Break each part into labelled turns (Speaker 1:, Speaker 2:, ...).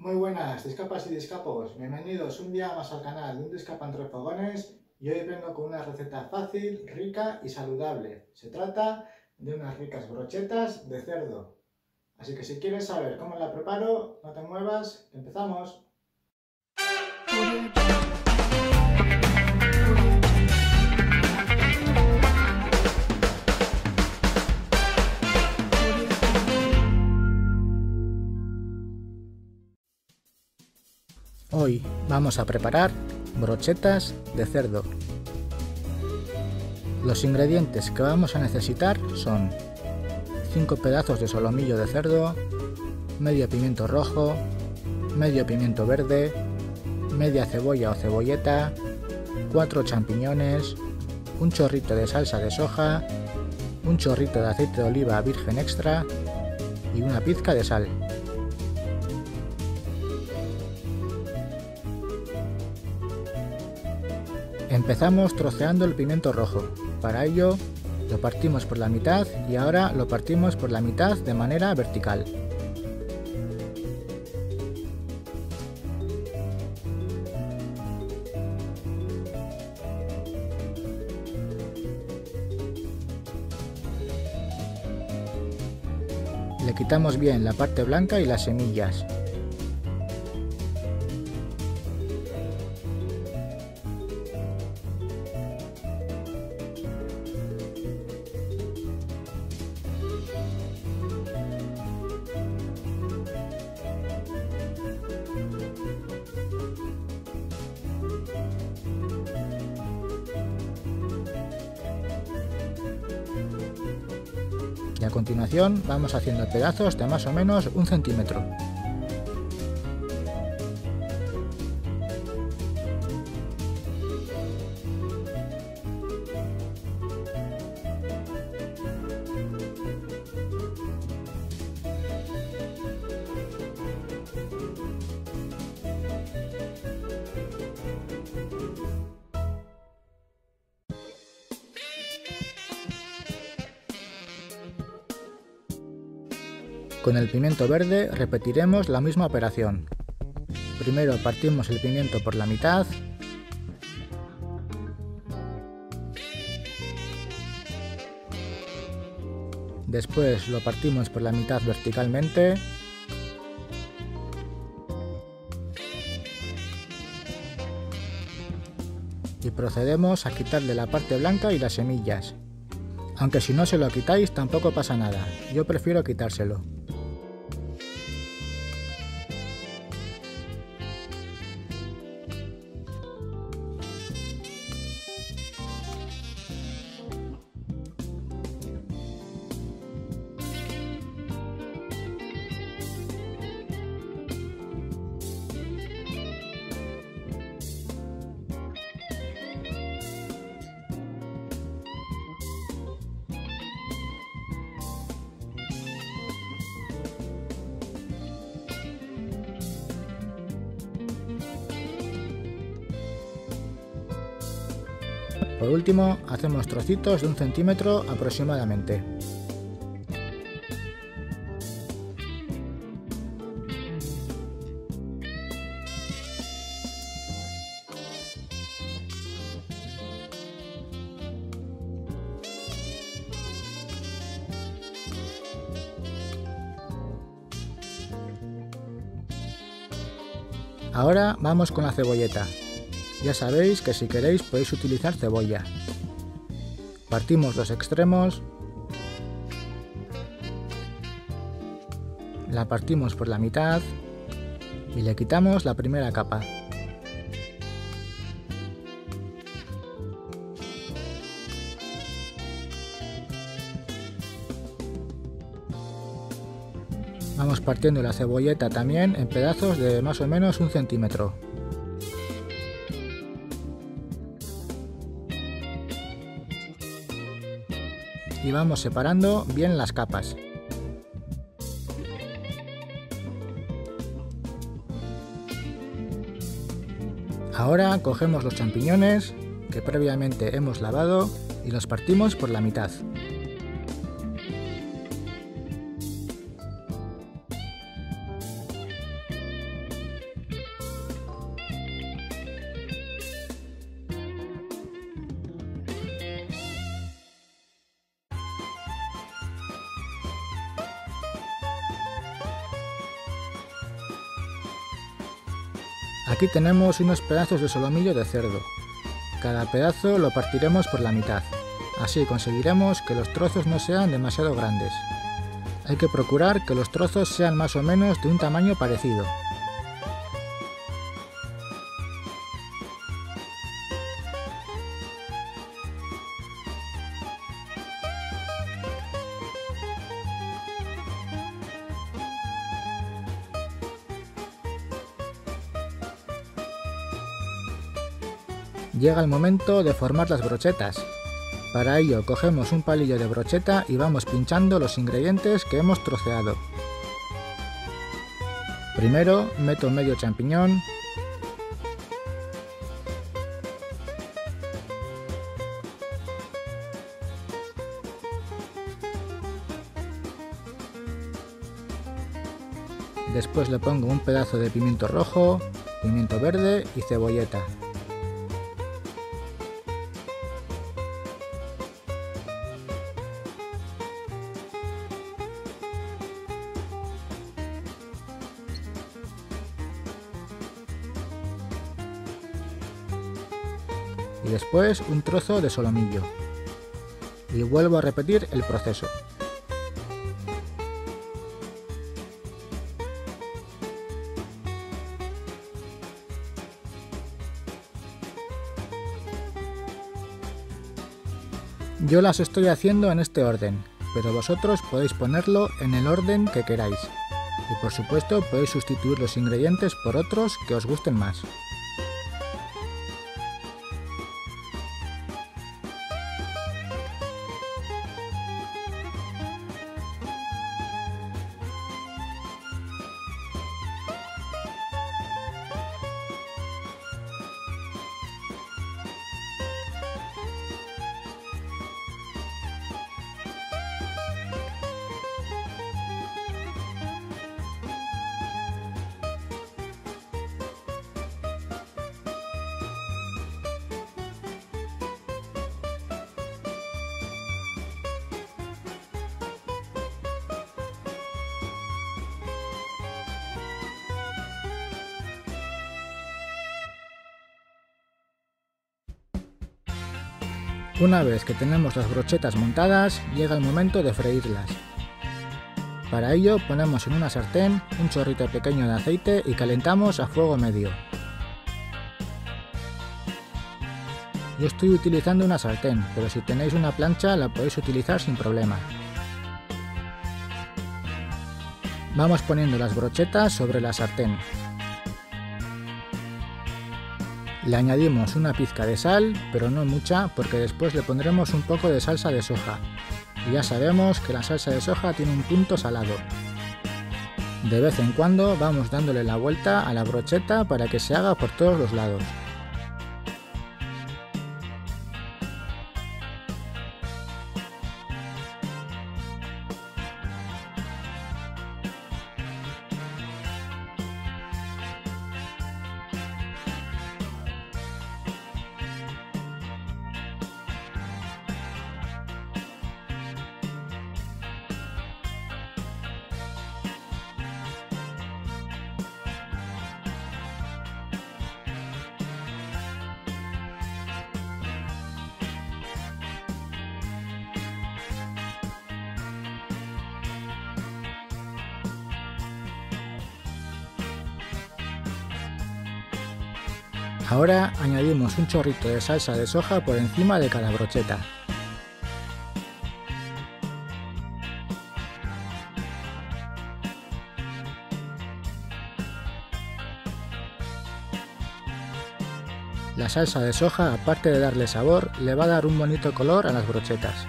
Speaker 1: Muy buenas, discapas y discapos. Bienvenidos un día más al canal de Un Discapa entre Fogones y hoy vengo con una receta fácil, rica y saludable. Se trata de unas ricas brochetas de cerdo. Así que si quieres saber cómo la preparo, no te muevas, empezamos. Hoy vamos a preparar brochetas de cerdo. Los ingredientes que vamos a necesitar son 5 pedazos de solomillo de cerdo, medio pimiento rojo, medio pimiento verde, media cebolla o cebolleta, 4 champiñones, un chorrito de salsa de soja, un chorrito de aceite de oliva virgen extra y una pizca de sal. Empezamos troceando el pimiento rojo. Para ello lo partimos por la mitad y ahora lo partimos por la mitad de manera vertical. Le quitamos bien la parte blanca y las semillas. Y a continuación vamos haciendo pedazos de más o menos un centímetro. Con el pimiento verde repetiremos la misma operación. Primero partimos el pimiento por la mitad. Después lo partimos por la mitad verticalmente. Y procedemos a quitarle la parte blanca y las semillas. Aunque si no se lo quitáis tampoco pasa nada, yo prefiero quitárselo. Por último, hacemos trocitos de un centímetro aproximadamente. Ahora vamos con la cebolleta. Ya sabéis que si queréis podéis utilizar cebolla. Partimos los extremos. La partimos por la mitad y le quitamos la primera capa. Vamos partiendo la cebolleta también en pedazos de más o menos un centímetro. Y vamos separando bien las capas. Ahora cogemos los champiñones que previamente hemos lavado y los partimos por la mitad. Aquí tenemos unos pedazos de solomillo de cerdo. Cada pedazo lo partiremos por la mitad. Así conseguiremos que los trozos no sean demasiado grandes. Hay que procurar que los trozos sean más o menos de un tamaño parecido. Llega el momento de formar las brochetas. Para ello cogemos un palillo de brocheta y vamos pinchando los ingredientes que hemos troceado. Primero meto medio champiñón, Después le pongo un pedazo de pimiento rojo, pimiento verde y cebolleta. Después un trozo de solomillo. Y vuelvo a repetir el proceso. Yo las estoy haciendo en este orden, pero vosotros podéis ponerlo en el orden que queráis. Y por supuesto podéis sustituir los ingredientes por otros que os gusten más. Una vez que tenemos las brochetas montadas, llega el momento de freírlas. Para ello ponemos en una sartén un chorrito pequeño de aceite y calentamos a fuego medio. Yo estoy utilizando una sartén, pero si tenéis una plancha la podéis utilizar sin problema. Vamos poniendo las brochetas sobre la sartén. Le añadimos una pizca de sal, pero no mucha porque después le pondremos un poco de salsa de soja. Y ya sabemos que la salsa de soja tiene un punto salado. De vez en cuando vamos dándole la vuelta a la brocheta para que se haga por todos los lados. Ahora añadimos un chorrito de salsa de soja por encima de cada brocheta. La salsa de soja, aparte de darle sabor, le va a dar un bonito color a las brochetas.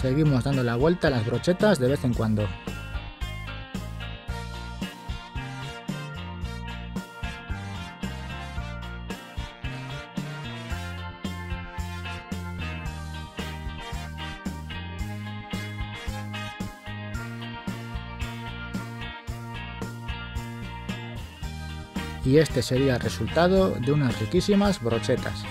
Speaker 1: Seguimos dando la vuelta a las brochetas de vez en cuando. Y este sería el resultado de unas riquísimas brochetas.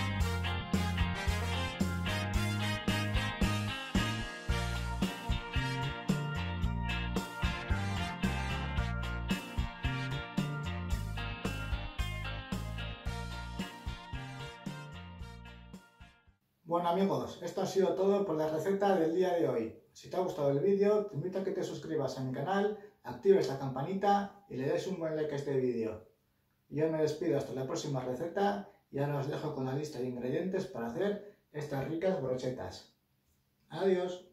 Speaker 1: Sido todo por la receta del día de hoy. Si te ha gustado el vídeo, te invito a que te suscribas a mi canal, actives la campanita y le des un buen like a este vídeo. Yo me despido hasta la próxima receta y ahora os dejo con la lista de ingredientes para hacer estas ricas brochetas. Adiós.